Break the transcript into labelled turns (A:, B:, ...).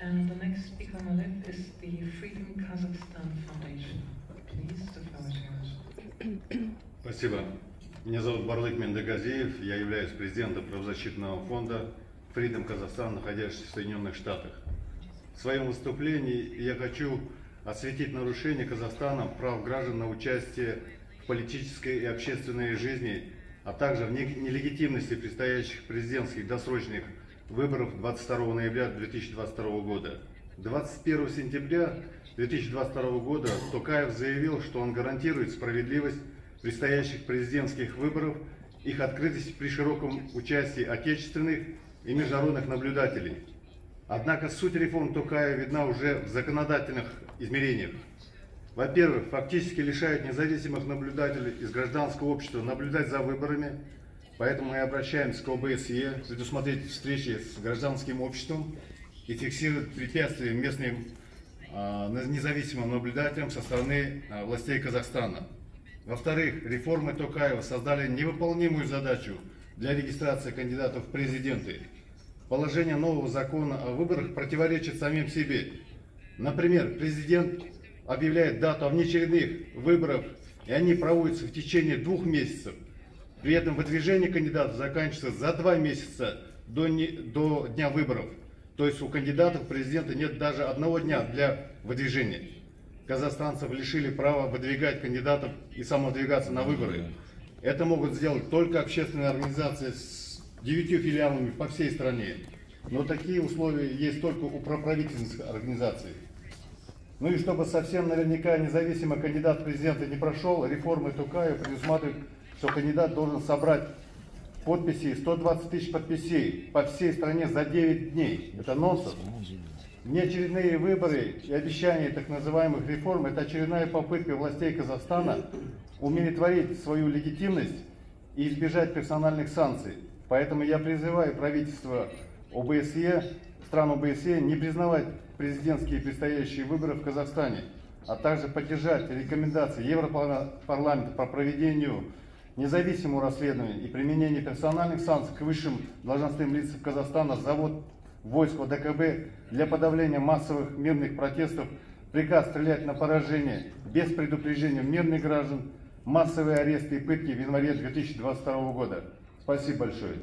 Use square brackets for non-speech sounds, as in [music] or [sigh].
A: And the next speaker on the left is the Freedom Kazakhstan Foundation. Please, the floor is yours. [clears throat]
B: Спасибо. Меня зовут Барлык Мендагазиев, я являюсь президентом правозащитного фонда Freedom Казахстан, находящийся в Соединенных Штатах. В своем выступлении я хочу осветить нарушение Казахстана прав граждан на участие в политической и общественной жизни, а также в нелегитимности предстоящих президентских досрочных выборов 22 ноября 2022 года. 21 сентября 2022 года Токаев заявил, что он гарантирует справедливость предстоящих президентских выборов, их открытость при широком участии отечественных и международных наблюдателей. Однако суть реформ Токая видна уже в законодательных измерениях. Во-первых, фактически лишает независимых наблюдателей из гражданского общества наблюдать за выборами, поэтому мы обращаемся к ОБСЕ предусмотреть встречи с гражданским обществом и фиксировать препятствия местным а, независимым наблюдателям со стороны а, властей Казахстана. Во-вторых, реформы Токаева создали невыполнимую задачу для регистрации кандидатов в президенты. Положение нового закона о выборах противоречит самим себе. Например, президент объявляет дату внеочередных выборов, и они проводятся в течение двух месяцев. При этом выдвижение кандидатов заканчивается за два месяца до, не, до дня выборов. То есть у кандидатов президента нет даже одного дня для выдвижения казахстанцев лишили права выдвигать кандидатов и самовыдвигаться на выборы. Это могут сделать только общественные организации с девятью филиалами по всей стране. Но такие условия есть только у проправительственных организаций. Ну и чтобы совсем наверняка независимый кандидат президента не прошел, реформы Тукаева предусматривают, что кандидат должен собрать подписи 120 тысяч подписей по всей стране за 9 дней. Это нонсенс. Неочередные выборы и обещания так называемых реформ – это очередная попытка властей Казахстана умиротворить свою легитимность и избежать персональных санкций. Поэтому я призываю правительство ОБСЕ, стран ОБСЕ не признавать президентские предстоящие выборы в Казахстане, а также поддержать рекомендации Европарламента по проведению независимого расследования и применению персональных санкций к высшим должностным лицам Казахстана за вот войск ОДКБ для подавления массовых мирных протестов, приказ стрелять на поражение без предупреждения мирных граждан, массовые аресты и пытки в январе 2022 года. Спасибо большое.